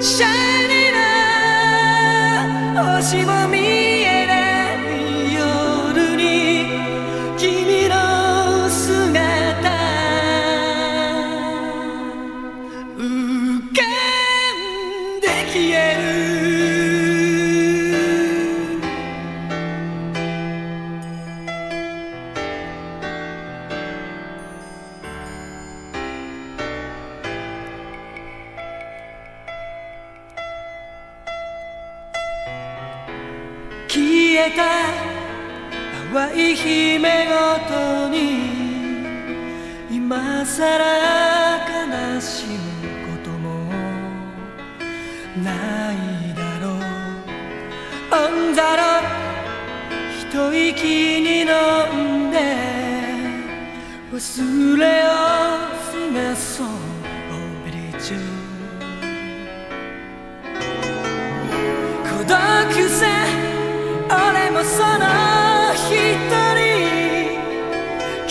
シャイニーな星も見えた淡い姫ごとに今さら悲しむこともないだろう。オンザロ一息に飲んで忘れを過ごそう Obri 孤独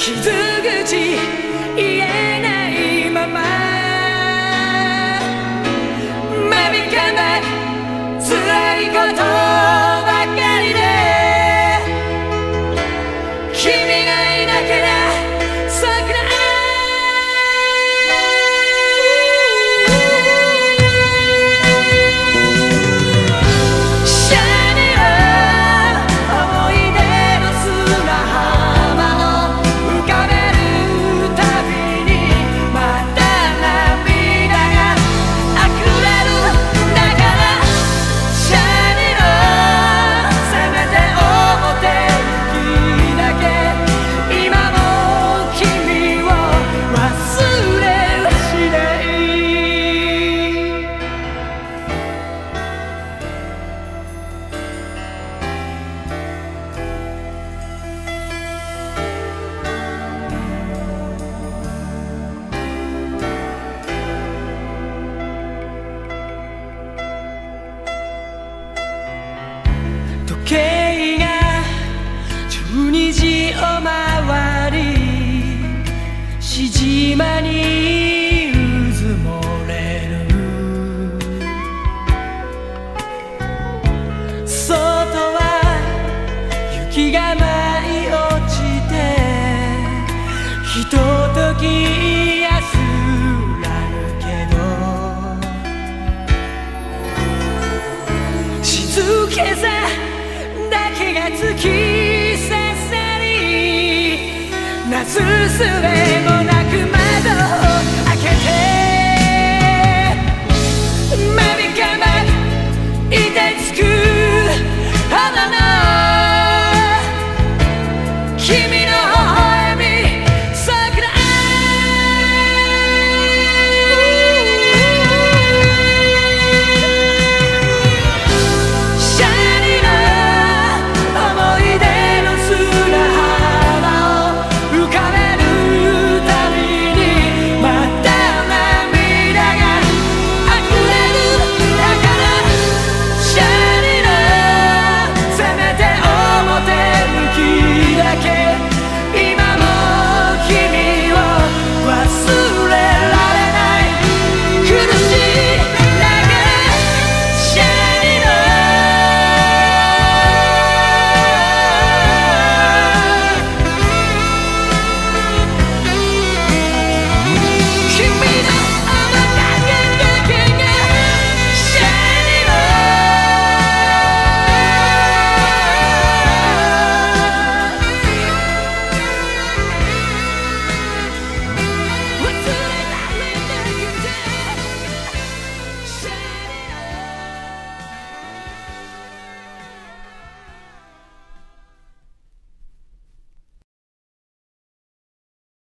기대 計が12時を回りしじまにうずもれる。外は雪が舞が突き刺さりなすすべも